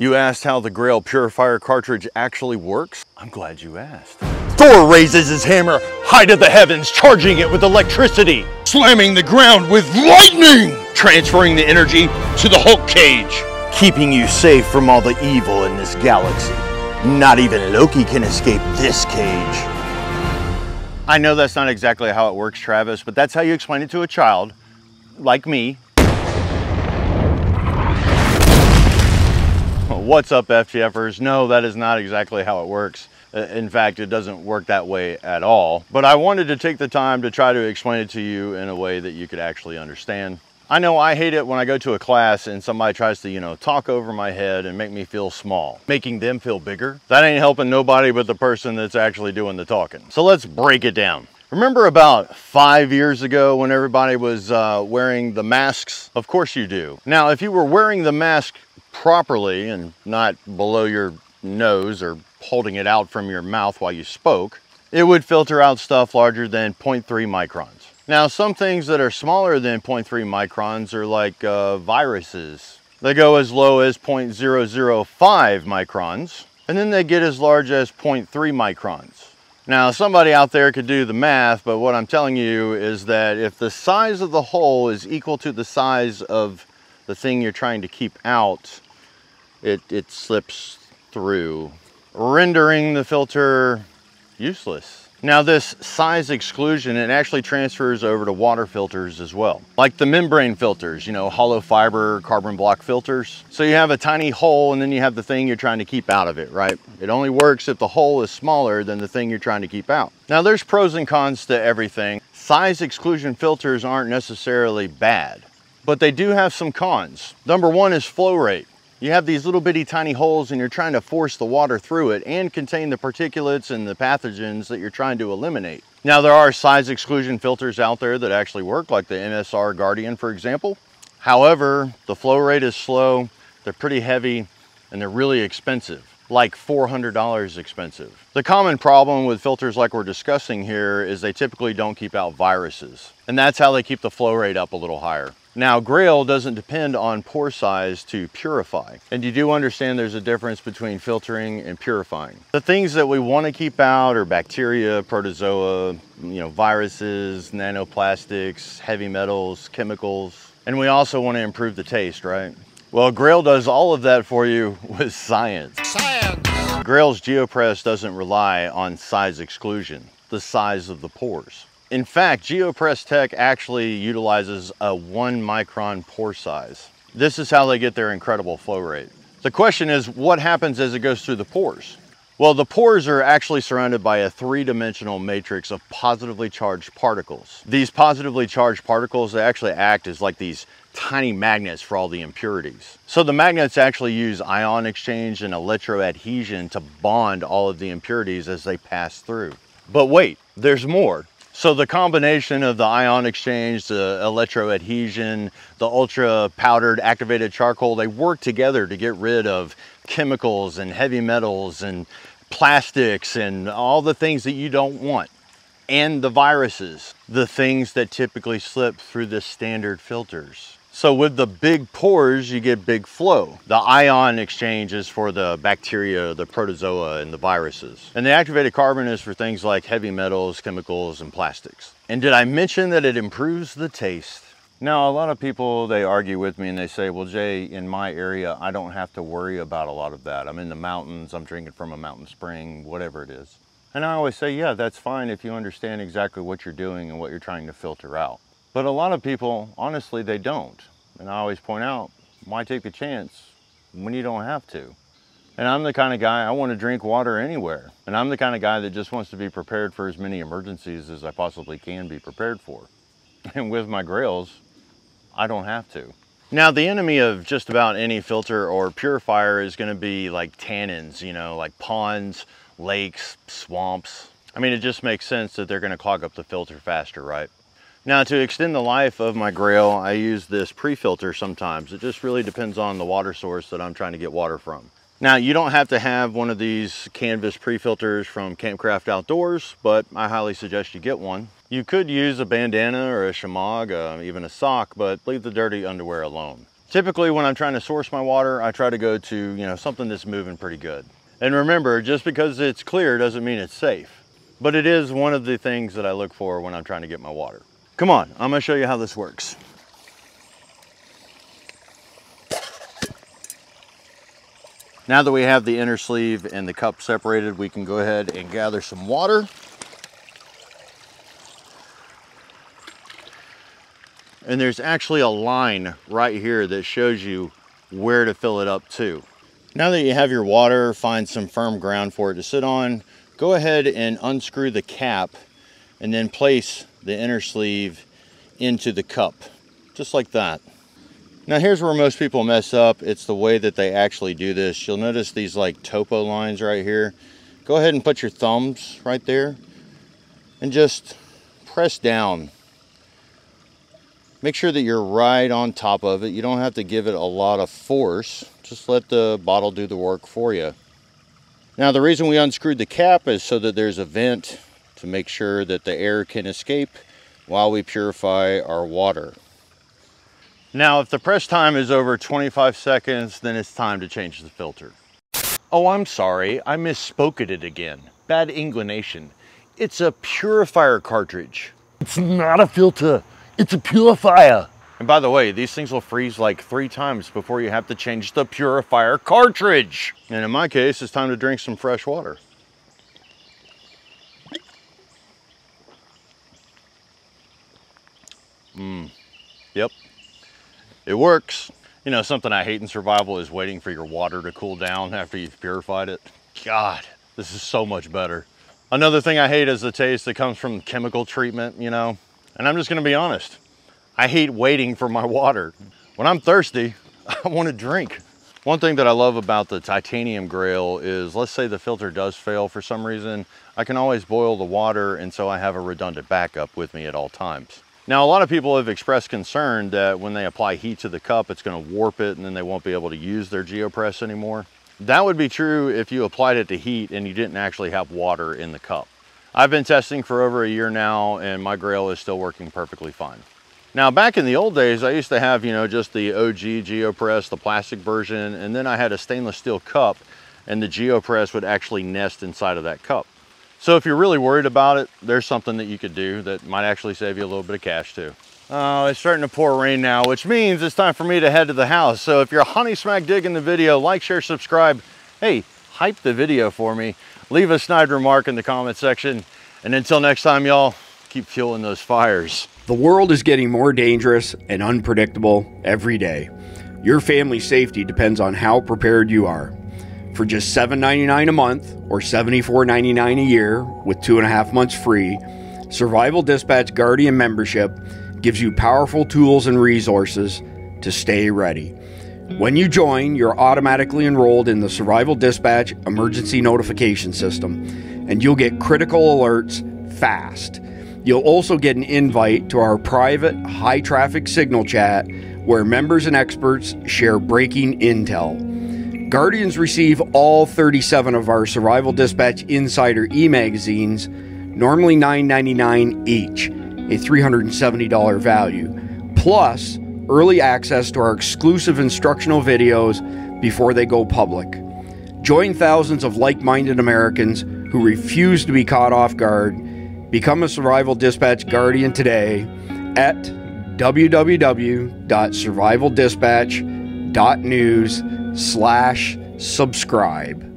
You asked how the GRAYL Purifier cartridge actually works? I'm glad you asked. Thor raises his hammer high to the heavens, charging it with electricity, slamming the ground with lightning, transferring the energy to the Hulk cage, keeping you safe from all the evil in this galaxy. Not even Loki can escape this cage. I know that's not exactly how it works, Travis, but that's how you explain it to a child, like me. What's up, FTFers? No, that is not exactly how it works. Uh, in fact, it doesn't work that way at all. But I wanted to take the time to try to explain it to you in a way that you could actually understand. I know I hate it when I go to a class and somebody tries to, you know, talk over my head and make me feel small, making them feel bigger. That ain't helping nobody but the person that's actually doing the talking. So let's break it down. Remember about five years ago when everybody was uh, wearing the masks? Of course you do. Now, if you were wearing the mask properly and not below your nose or holding it out from your mouth while you spoke, it would filter out stuff larger than 0.3 microns. Now, some things that are smaller than 0.3 microns are like uh, viruses. They go as low as 0.005 microns, and then they get as large as 0.3 microns. Now, somebody out there could do the math, but what I'm telling you is that if the size of the hole is equal to the size of the thing you're trying to keep out, it, it slips through, rendering the filter useless. Now this size exclusion, it actually transfers over to water filters as well. Like the membrane filters, you know, hollow fiber carbon block filters. So you have a tiny hole and then you have the thing you're trying to keep out of it, right? It only works if the hole is smaller than the thing you're trying to keep out. Now there's pros and cons to everything. Size exclusion filters aren't necessarily bad, but they do have some cons. Number one is flow rate. You have these little bitty tiny holes and you're trying to force the water through it and contain the particulates and the pathogens that you're trying to eliminate. Now there are size exclusion filters out there that actually work like the MSR Guardian for example. However, the flow rate is slow, they're pretty heavy, and they're really expensive like $400 expensive. The common problem with filters like we're discussing here is they typically don't keep out viruses. And that's how they keep the flow rate up a little higher. Now, GRAYL doesn't depend on pore size to purify. And you do understand there's a difference between filtering and purifying. The things that we want to keep out are bacteria, protozoa, you know, viruses, nanoplastics, heavy metals, chemicals. And we also want to improve the taste, right? Well, GRAYL does all of that for you with science. Science! GRAYL's GeoPress doesn't rely on size exclusion, the size of the pores. In fact, GeoPress Tech actually utilizes a one micron pore size. This is how they get their incredible flow rate. The question is, what happens as it goes through the pores? Well, the pores are actually surrounded by a three-dimensional matrix of positively charged particles. These positively charged particles, they actually act as like these tiny magnets for all the impurities. So the magnets actually use ion exchange and electroadhesion to bond all of the impurities as they pass through. But wait, there's more. So the combination of the ion exchange, the electroadhesion, the ultra powdered activated charcoal, they work together to get rid of chemicals and heavy metals and plastics and all the things that you don't want. And the viruses, the things that typically slip through the standard filters. So with the big pores, you get big flow. The ion exchange is for the bacteria, the protozoa, and the viruses. And the activated carbon is for things like heavy metals, chemicals, and plastics. And did I mention that it improves the taste? Now, a lot of people, they argue with me and they say, well, Jay, in my area, I don't have to worry about a lot of that. I'm in the mountains, I'm drinking from a mountain spring, whatever it is. And I always say, yeah, that's fine if you understand exactly what you're doing and what you're trying to filter out. But a lot of people, honestly, they don't. And I always point out, why take the chance when you don't have to? And I'm the kind of guy, I want to drink water anywhere. And I'm the kind of guy that just wants to be prepared for as many emergencies as I possibly can be prepared for. And with my GRAYLs, I don't have to. Now the enemy of just about any filter or purifier is gonna be like tannins, you know, like ponds, lakes, swamps. I mean, it just makes sense that they're gonna clog up the filter faster, right? Now to extend the life of my GRAYL, I use this pre-filter sometimes. It just really depends on the water source that I'm trying to get water from. Now you don't have to have one of these canvas pre-filters from Campcraft Outdoors, but I highly suggest you get one. You could use a bandana or a shemagh, uh, even a sock, but leave the dirty underwear alone. Typically when I'm trying to source my water, I try to go to, you know, something that's moving pretty good. And remember, just because it's clear doesn't mean it's safe. But it is one of the things that I look for when I'm trying to get my water. Come on, I'm gonna show you how this works. Now that we have the inner sleeve and the cup separated, we can go ahead and gather some water. And there's actually a line right here that shows you where to fill it up to. Now that you have your water, find some firm ground for it to sit on, go ahead and unscrew the cap and then place the inner sleeve into the cup, just like that. Now here's where most people mess up. It's the way that they actually do this. You'll notice these like topo lines right here. Go ahead and put your thumbs right there and just press down Make sure that you're right on top of it. You don't have to give it a lot of force. Just let the bottle do the work for you. Now the reason we unscrewed the cap is so that there's a vent to make sure that the air can escape while we purify our water. Now if the press time is over 25 seconds, then it's time to change the filter. Oh, I'm sorry, I misspoke it again. Bad inclination. It's a purifier cartridge. It's not a filter. It's a purifier. And by the way, these things will freeze like three times before you have to change the purifier cartridge. And in my case, it's time to drink some fresh water. Mmm, yep, it works. You know, something I hate in survival is waiting for your water to cool down after you've purified it. God, this is so much better. Another thing I hate is the taste that comes from chemical treatment, you know. And I'm just gonna be honest, I hate waiting for my water. When I'm thirsty, I wanna drink. One thing that I love about the titanium GRAYL is, let's say the filter does fail for some reason, I can always boil the water and so I have a redundant backup with me at all times. Now, a lot of people have expressed concern that when they apply heat to the cup, it's gonna warp it and then they won't be able to use their GeoPress anymore. That would be true if you applied it to heat and you didn't actually have water in the cup. I've been testing for over a year now and my GRAYL is still working perfectly fine. Now back in the old days, I used to have, you know, just the OG GeoPress, the plastic version, and then I had a stainless steel cup and the GeoPress would actually nest inside of that cup. So if you're really worried about it, there's something that you could do that might actually save you a little bit of cash too. Oh, it's starting to pour rain now, which means it's time for me to head to the house. So if you're a honey smack digging the video, like, share, subscribe. Hey, hype the video for me leave a snide remark in the comment section. And until next time, y'all, keep fueling those fires. The world is getting more dangerous and unpredictable every day. Your family's safety depends on how prepared you are. For just $7.99 a month or $74.99 a year with two and a half months free, Survival Dispatch Guardian membership gives you powerful tools and resources to stay ready. When you join, you're automatically enrolled in the Survival Dispatch Emergency Notification System, and you'll get critical alerts fast. You'll also get an invite to our private high traffic signal chat where members and experts share breaking intel. Guardians receive all 37 of our Survival Dispatch Insider e magazines, normally $9.99 each, a $370 value, plus early access to our exclusive instructional videos before they go public. Join thousands of like minded Americans who refuse to be caught off guard. Become a Survival Dispatch Guardian today at www.survivaldispatch.news slash subscribe.